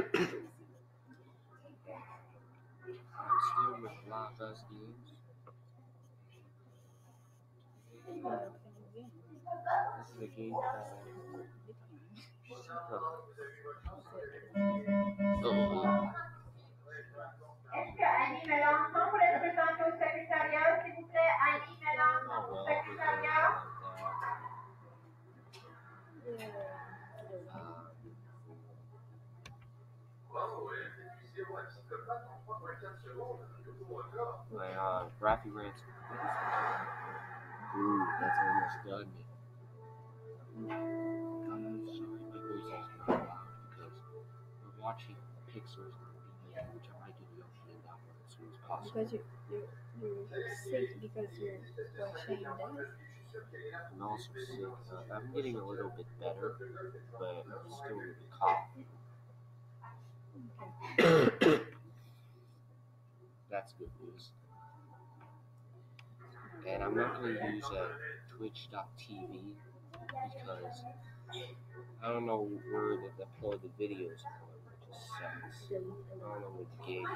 I'm still with Lavaz games. This is a game called. Shut my uh, Raffy Rants. Ooh, that's almost done. I'm sorry, my voice is not loud because we're watching Pixar's movie, which I'm making the opening download as soon as possible. Because you, you, you're sick because you're watching that. I'm also sick. Uh, I'm getting a little bit better, but I'm still with a cough. That's good news. And I'm not going to use uh, Twitch.tv because I don't know where to upload the videos, which just sucks. I don't know the games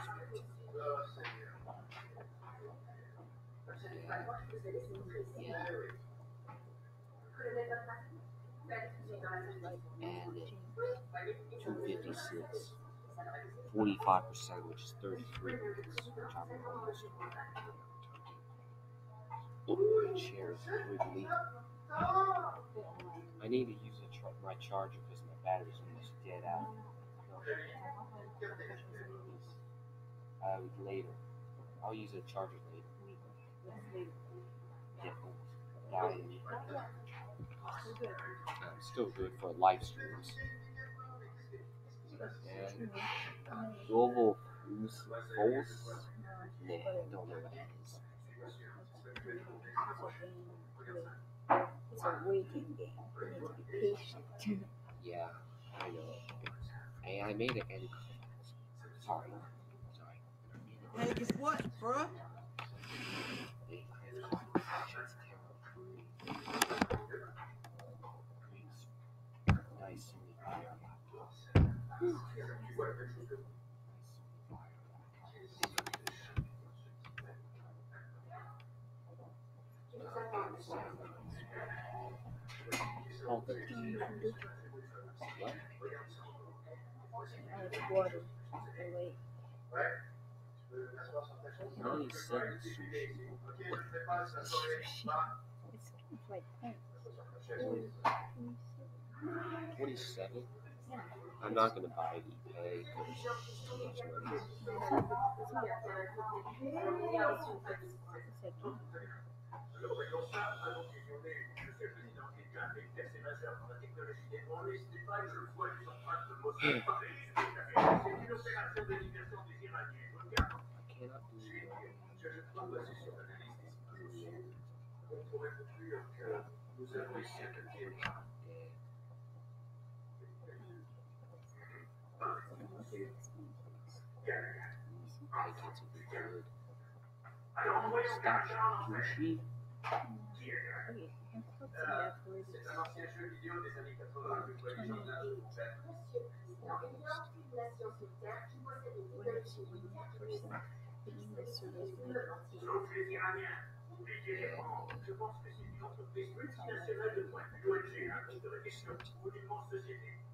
Yeah. And 256. 45%, which is 33 minutes, which I'm my wiggly. I need to use my charger because my battery's almost dead out. Uh, later. I'll use a charger later. Yeah. I'm still good for live streams. And Global Fuse Pulse? Nah, I don't know what that is. It's a waiting game. You need to be patient. Yeah, I know. Hey, I made it sorry. Sorry. Hey, guess what, bruh? Hey, it's called Patience Terror. Nice and fire Oh, What. Only seven sushi. It's like that. 27? I'm not gonna buy ePay because hmm. it's too much money. I cannot do Every second day. These pancakes will be good. Stop sushi. Okay, I can talk to you afterwards. When I see one person being the service Page is crashed. It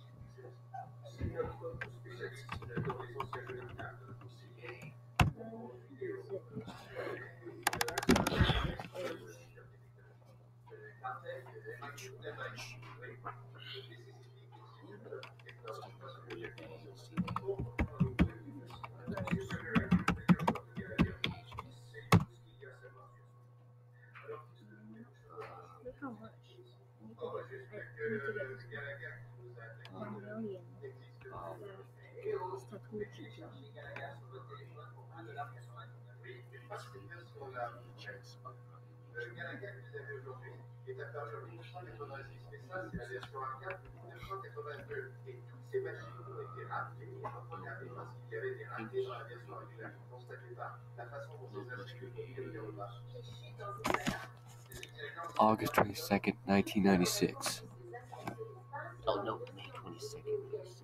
August 22nd, 1996. Oh no, May 22nd, 96.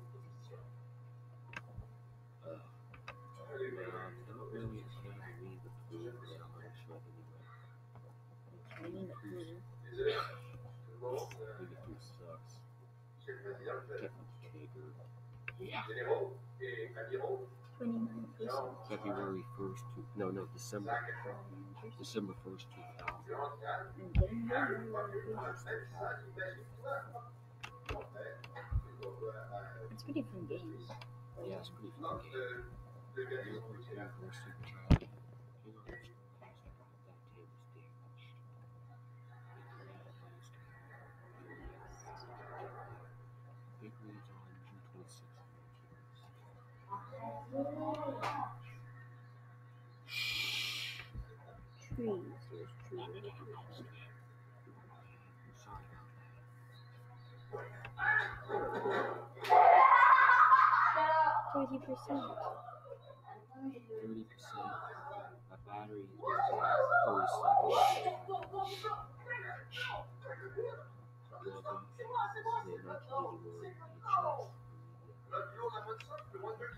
Yeah. February 1st to no no December December 1st 2000. And then you It's pretty fun game. Yeah, it's pretty fun game. Trees. There's trees. Sorry about Thirty percent. 30%. My battery is fully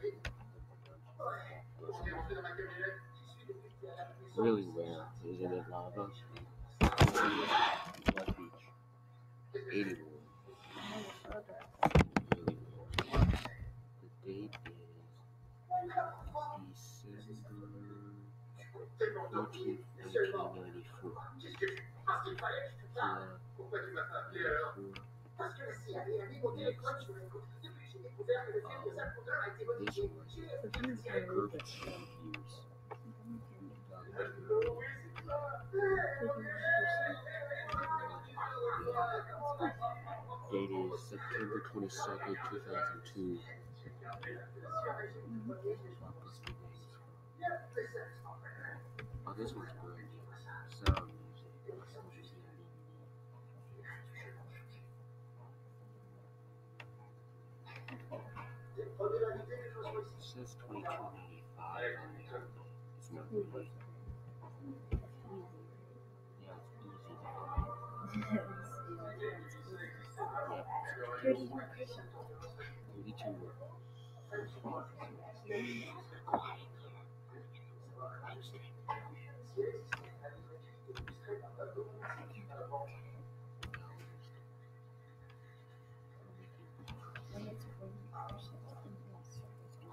seven. Really rare, isn't it, lava? Blood Beach. 81. Really rare. The date is December 13th, 1994. Seven Years. Date is September 22nd, 2002. Oh, this one's brand says 2295 on the outlet. It's not really. Yeah, it's easy. Thirty-one percent. 32. When it's forty percent in the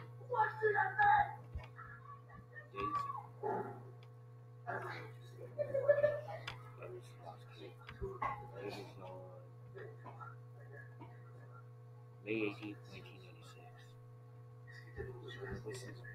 May 18th, 1996.